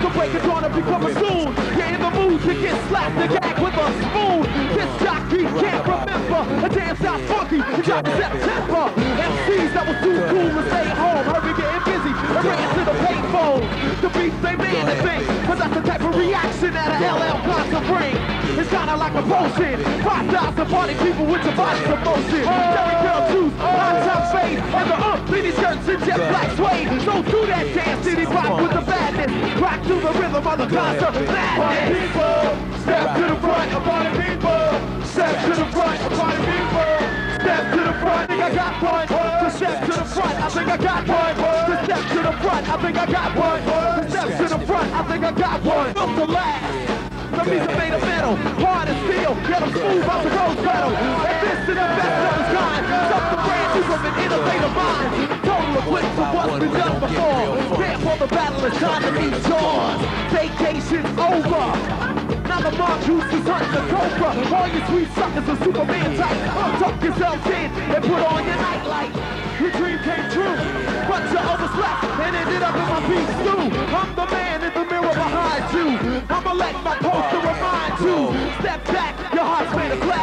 The break is gonna be coming soon. You're in the mood to get slapped the gag with a spoon. This jockey can't remember a damn South Funky. Dropped in September. MCs that was too cool to stay home. Hurry getting busy and ran to the payphone. The beats they made the thing. Cause that's the type of reaction that a LL concert bring. It's kinda like a potion. 5,000 party people with your body commotion. Jheri curl juice, hot top fade, and the uh, mini skirts and jet black suede. So do that dance, to the rhythm of the concert madness. People, step to the front, all the people. Step to the front, all people. Step to the front, I think I got one. To step to the front, I think I got one. To step to the front, I think I got one. To step to the front, I think I got one. Up the last. The music made of metal, hard as steel, get them smooth out the rose petal. And this is the best of its kind. Something brand new from an innovative mind. Total eclipse of what's been done before. Therefore the battle is time to meet yours and raw juice desserts and cobra. All you sweet suckers are Superman type. Untuck yourself in and put on your nightlight. Your dream came true, but you overslept and ended up in my beef stew. I'm the man in the mirror behind you. I'ma let my poster remind you. Step back, your heart's made of glass.